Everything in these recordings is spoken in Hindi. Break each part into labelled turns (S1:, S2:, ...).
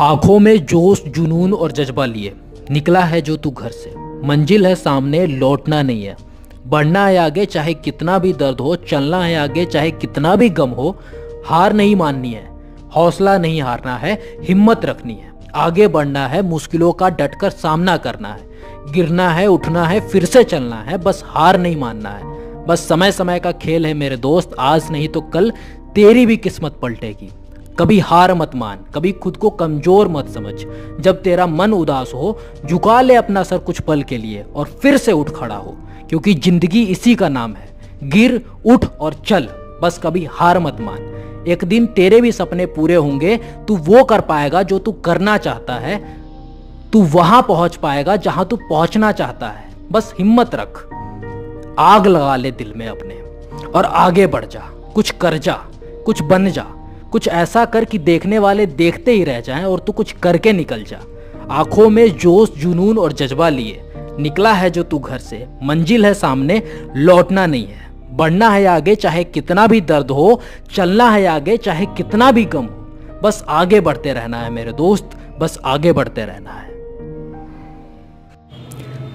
S1: आँखों में जोश, जुनून और जज्बा लिए। निकला है जो तू घर से। मंजिल है सामने, लौटना नहीं है। बढ़ना है आगे, चाहे कितना भी दर्द हो, चलना है आगे, चाहे कितना भी गम हो, हार नहीं माननी है। हौसला नहीं हारना है, हिम्मत रखनी है। आगे बढ़ना है, मुश्किलों का डटकर सामना करना है। गिरना है, उठना है, फिर से चलना है, बस हार नहीं मानना है। बस समय समय का खेल है मेरे दोस्त, आज नहीं तो कल तेरी भी किस्मत पलटेगी। कभी हार मत मान, कभी खुद को कमज़ोर मत समझ। जब तेरा मन उदास हो, झुका ले अपना सर कुछ पल के लिए और फिर से उठ खड़ा हो, क्योंकि ज़िंदगी इसी का नाम है। गिर, उठ और चल, बस कभी हार मत मान। एक दिन तेरे भी सपने पूरे होंगे, तू वो कर पाएगा जो तू करना चाहता है। तू वहाँ पहुँच पाएगा जहाँ तू पहुँचना चाहता है। बस हिम्मत रख। आग लगा ले दिल में अपने। और आगे बढ़ जा। कुछ कर जा। कुछ बन जा। कुछ ऐसा कर कि देखने वाले देखते ही रह जाएँ और तू कुछ करके निकल जा। आँखों में जोश, जुनून और जज्बा लिए। निकला है जो तू घर से। मंजिल है सामने, लौटना नहीं है। बढ़ना है आगे, चाहे कितना भी दर्द हो। चलना है आगे, चाहे कितना भी कम हो। बस आगे बढ़ते रहना है मेरे दोस्त, बस आगे बढ़ते रहना है।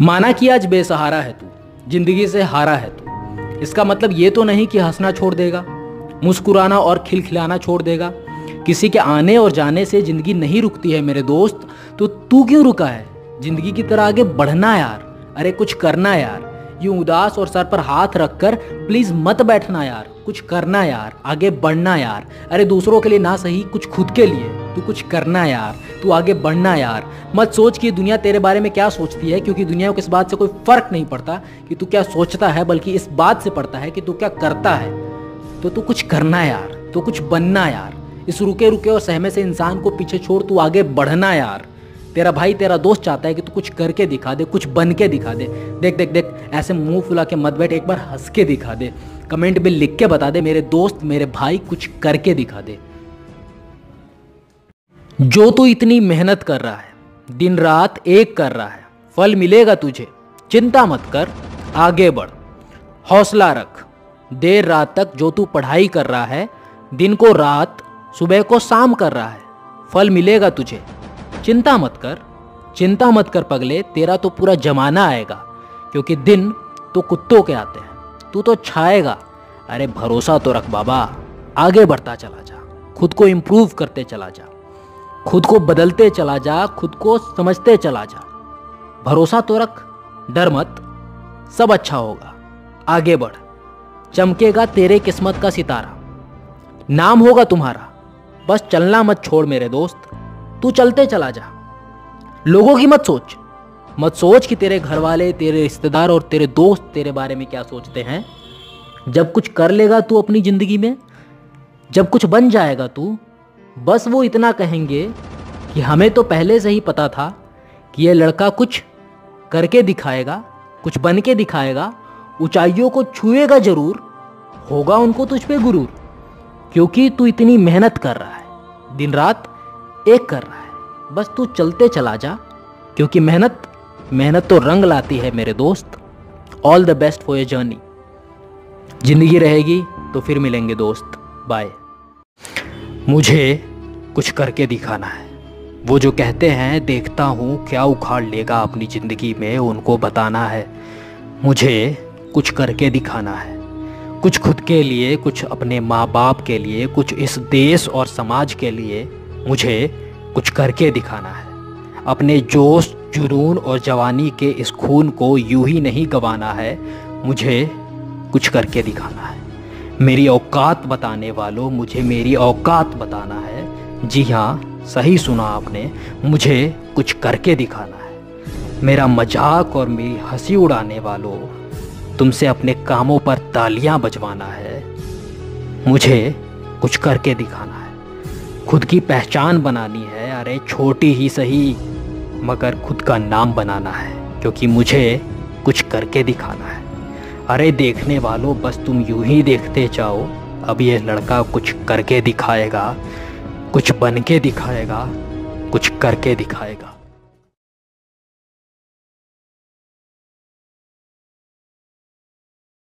S1: माना कि आज बेसहारा है तू, ज़िंदगी से हारा है तू। इसका मतलब ये तो नहीं कि हंसना छोड़ देगा। मुस्कुराना और खिलखिलाना छोड़ देगा। किसी के आने और जाने से ज़िंदगी नहीं रुकती है, मेरे दोस्त। तो तू क्यों रुका है? ज़िंदगी की तरह आगे बढ़ना यार। अरे कुछ करना यार। यूँ उदास और सर पर हाथ रखकर, प्लीज़ मत बैठना यार। कुछ करना यार। आगे बढ़ना यार। अरे दूसरों के लिए ना सही, कुछ खुद के लिए। तू कुछ करना यार। तू आगे बढ़ना यार। मत सोच कि दुनिया तेरे बारे में क्या सोचती है, क्योंकि दुनिया को इस बात से कोई फ़र्क नहीं पड़ता कि तू क्या सोचता है, बल्कि इस बात से पड़ता है कि तू क्या करता है। तो तू कुछ करना यार तो कुछ बनना यार। इस रुके रुके और सहमे से इंसान को पीछे छोड़, तू आगे बढ़ना यार। तेरा भाई, तेरा दोस्त चाहता है कि तू कुछ करके दिखा दे, कुछ बन के दिखा दे। देख देख देख, ऐसे मुँह फुला के मत बैठ, एक बार हंस के दिखा दे। कमेंट में लिख के बता दे, मेरे दोस्त, मेरे भाई कुछ करके दिखा दे। जो तू इतनी मेहनत कर रहा है, दिन रात एक कर रहा है, फल मिलेगा तुझे। चिंता मत कर, आगे बढ़। हौसला रख। देर रात तक जो तू पढ़ाई कर रहा है, दिन को रात, सुबह को शाम कर रहा है। फल मिलेगा तुझे। चिंता मत कर। चिंता मत कर पगले, तेरा तो पूरा जमाना आएगा, क्योंकि दिन तो कुत्तों के आते हैं। तू तो छाएगा। अरे भरोसा तो रख बाबा। आगे बढ़ता चला जा। खुद को इम्प्रूव करते चला जा। खुद को बदलते चला जा। खुद को समझते चला जा। भरोसा तो रख। डर मत। सब अच्छा होगा। आगे बढ़। चमकेगा तेरे किस्मत का सितारा। नाम होगा तुम्हारा। बस चलना मत छोड़ मेरे दोस्त। तू चलते चला जा। लोगों की मत सोच। मत सोच कि तेरे घर वाले तेरे रिश्तेदार और तेरे दोस्त तेरे बारे में क्या सोचते हैं। जब कुछ कर लेगा तू अपनी ज़िंदगी में। जब कुछ बन जाएगा तू। बस वो इतना कहेंगे कि हमें तो पहले से ही पता था कि ये लड़का कुछ करके दिखाएगा, कुछ बन के दिखाएगा ऊंचाइयों को छुएगा ज़रूर, होगा उनको तुझ पे गुरूर, क्योंकि तू इतनी मेहनत कर रहा है दिन रात एक कर रहा है। बस तू चलते चला जा, क्योंकि मेहनत मेहनत तो रंग लाती है मेरे दोस्त। All the best for your journey ज़िंदगी रहेगी तो फिर मिलेंगे दोस्त। बाय मुझे कुछ करके दिखाना है। वो जो कहते हैं, देखता हूँ क्या उखाड़ लेगा अपनी ज़िंदगी में, उनको बताना है। मुझे कुछ करके दिखाना है। कुछ खुद के लिए, कुछ अपने माँ बाप के लिए, कुछ इस देश और समाज के लिए मुझे कुछ करके दिखाना है। अपने जोश, जुनून और जवानी के इस खून को यूँ ही नहीं गंवाना है, मुझे कुछ करके दिखाना है। मेरी औकात बताने वालों, मुझे मेरी औकात बताना है। जी हाँ सही सुना आपने, मुझे कुछ करके दिखाना है। मेरा मज़ाक और मेरी हँसी उड़ाने वालों तुमसे अपने कामों पर तालियाँ बजवाना है। मुझे कुछ करके दिखाना है। खुद की पहचान बनानी है। अरे, छोटी ही सही, मगर खुद का नाम बनाना है, क्योंकि मुझे कुछ करके दिखाना है। अरे, देखने वालों, बस तुम यूँ ही देखते जाओ। अब ये लड़का कुछ करके दिखाएगा, कुछ बन के दिखाएगा, कुछ करके दिखाएगा।